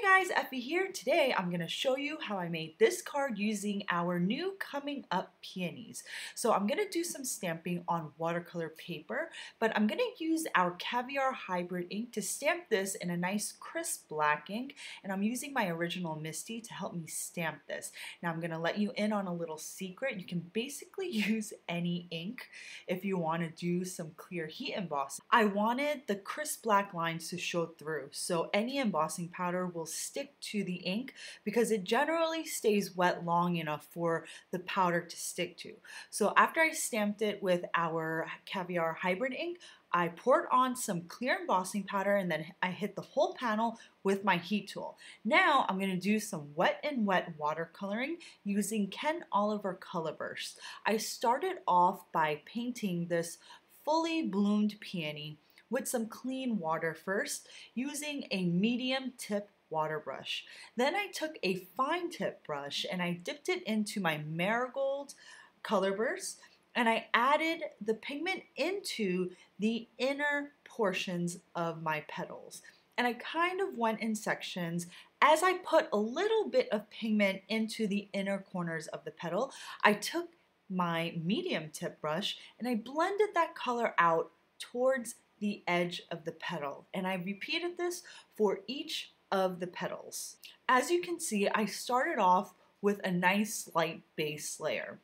Hey guys, Effie here. Today I'm going to show you how I made this card using our new Coming Up Peonies. So I'm going to do some stamping on watercolor paper, but I'm going to use our Caviar Hybrid ink to stamp this in a nice crisp black ink, and I'm using my original MISTI to help me stamp this. Now I'm going to let you in on a little secret. You can basically use any ink if you want to do some clear heat embossing. I wanted the crisp black lines to show through, so any embossing powder will stick to the ink because it generally stays wet long enough for the powder to stick to. So after I stamped it with our Caviar Hybrid ink, I poured on some clear embossing powder and then I hit the whole panel with my heat tool. Now I'm going to do some wet and wet watercoloring using Ken Oliver Color Burst. I started off by painting this fully bloomed peony with some clean water first using a medium tip water brush. Then I took a fine tip brush and I dipped it into my marigold color burst and I added the pigment into the inner portions of my petals. And I kind of went in sections as I put a little bit of pigment into the inner corners of the petal. I took my medium tip brush and I blended that color out towards the edge of the petal. And I repeated this for each of the petals. As you can see, I started off with a nice light base layer.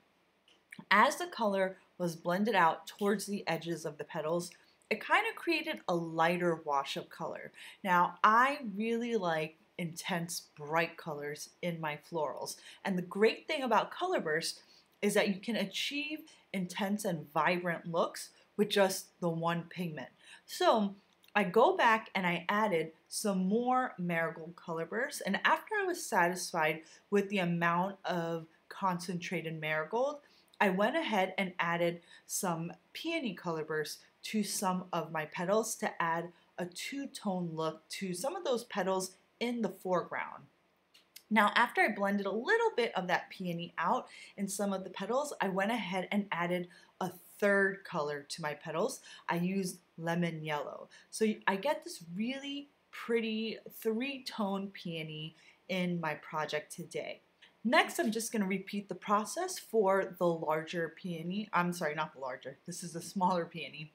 As the color was blended out towards the edges of the petals, it kind of created a lighter wash of color. Now, I really like intense bright colors in my florals. And the great thing about Color Burst is that you can achieve intense and vibrant looks with just the one pigment. So I go back and I added some more marigold color bursts. And after I was satisfied with the amount of concentrated marigold, I went ahead and added some peony color bursts to some of my petals to add a two-tone look to some of those petals in the foreground. Now, after I blended a little bit of that peony out in some of the petals, I went ahead and added a third color to my petals. I used lemon yellow. So I get this really pretty three-tone peony in my project today. Next, I'm just going to repeat the process for the larger peony. I'm sorry, not the larger. This is a smaller peony.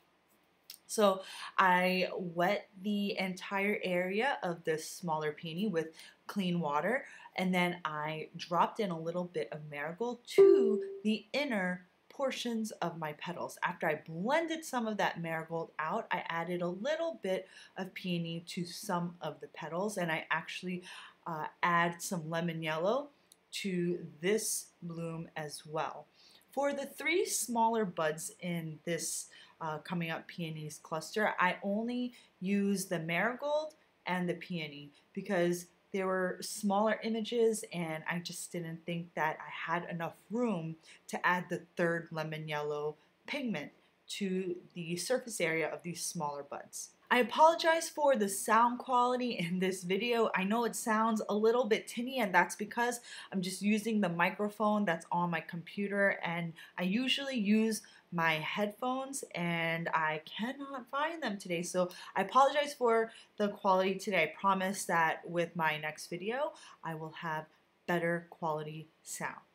So I wet the entire area of this smaller peony with clean water and then I dropped in a little bit of marigold to the inner portions of my petals. After I blended some of that marigold out, I added a little bit of peony to some of the petals and I actually uh, add some lemon yellow to this bloom as well. For the three smaller buds in this uh, coming up peonies cluster, I only use the marigold and the peony because there were smaller images and I just didn't think that I had enough room to add the third lemon yellow pigment to the surface area of these smaller buds. I apologize for the sound quality in this video. I know it sounds a little bit tinny and that's because I'm just using the microphone that's on my computer and I usually use my headphones and I cannot find them today. So I apologize for the quality today. I promise that with my next video, I will have better quality sound.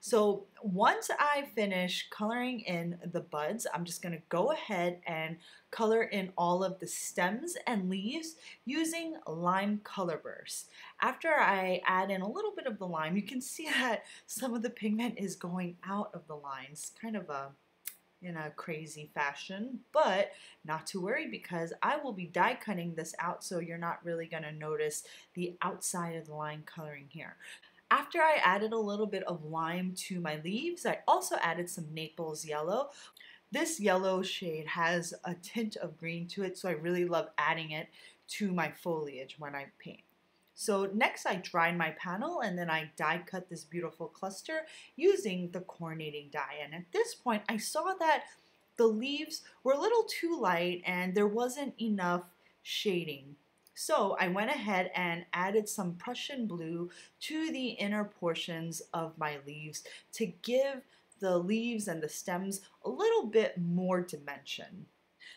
So once I finish coloring in the buds, I'm just gonna go ahead and color in all of the stems and leaves using lime color burst. After I add in a little bit of the lime, you can see that some of the pigment is going out of the lines, kind of a in a crazy fashion, but not to worry because I will be die cutting this out so you're not really going to notice the outside of the line coloring here. After I added a little bit of lime to my leaves, I also added some Naples yellow. This yellow shade has a tint of green to it, so I really love adding it to my foliage when I paint. So next I dried my panel and then I die cut this beautiful cluster using the coordinating die. And at this point I saw that the leaves were a little too light and there wasn't enough shading. So I went ahead and added some Prussian blue to the inner portions of my leaves to give the leaves and the stems a little bit more dimension.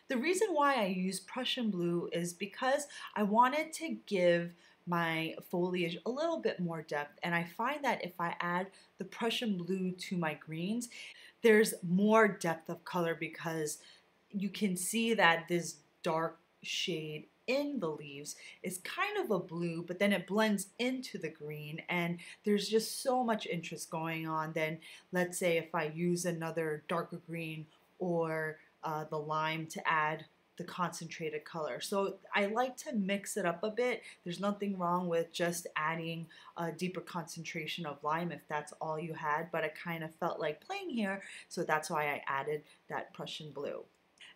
The reason why I use Prussian blue is because I wanted to give my foliage a little bit more depth. And I find that if I add the Prussian blue to my greens, there's more depth of color because you can see that this dark shade in the leaves is kind of a blue, but then it blends into the green and there's just so much interest going on. Then let's say if I use another darker green or uh, the lime to add the concentrated color. So I like to mix it up a bit. There's nothing wrong with just adding a deeper concentration of lime if that's all you had, but I kind of felt like playing here, so that's why I added that Prussian blue.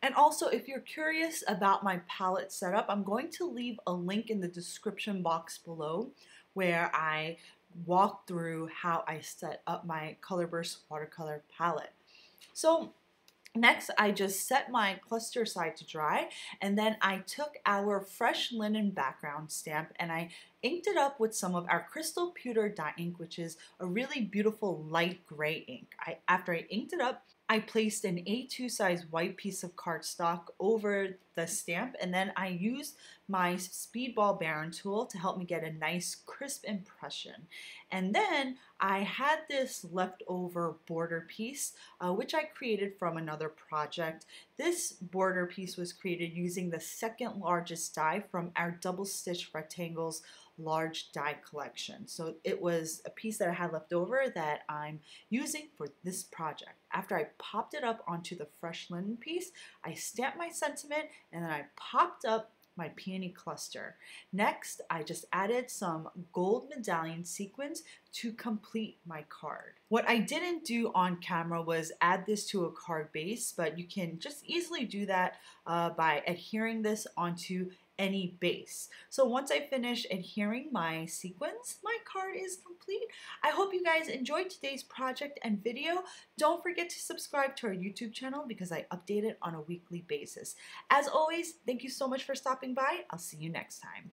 And also, if you're curious about my palette setup, I'm going to leave a link in the description box below where I walk through how I set up my Colorburst watercolor palette. So Next, I just set my cluster side to dry, and then I took our fresh linen background stamp and I inked it up with some of our crystal pewter dye ink, which is a really beautiful light gray ink. I, after I inked it up, I placed an A2 size white piece of cardstock over the stamp and then I used my Speedball Baren tool to help me get a nice crisp impression. And then I had this leftover border piece uh, which I created from another project. This border piece was created using the second largest die from our double stitch rectangles large die collection. So it was a piece that I had left over that I'm using for this project. After I popped it up onto the fresh linen piece, I stamped my sentiment and then I popped up my peony cluster. Next, I just added some gold medallion sequins to complete my card. What I didn't do on camera was add this to a card base, but you can just easily do that uh, by adhering this onto any base. So once I finish adhering my sequins, my card is complete. I hope you guys enjoyed today's project and video. Don't forget to subscribe to our YouTube channel because I update it on a weekly basis. As always, thank you so much for stopping by. I'll see you next time.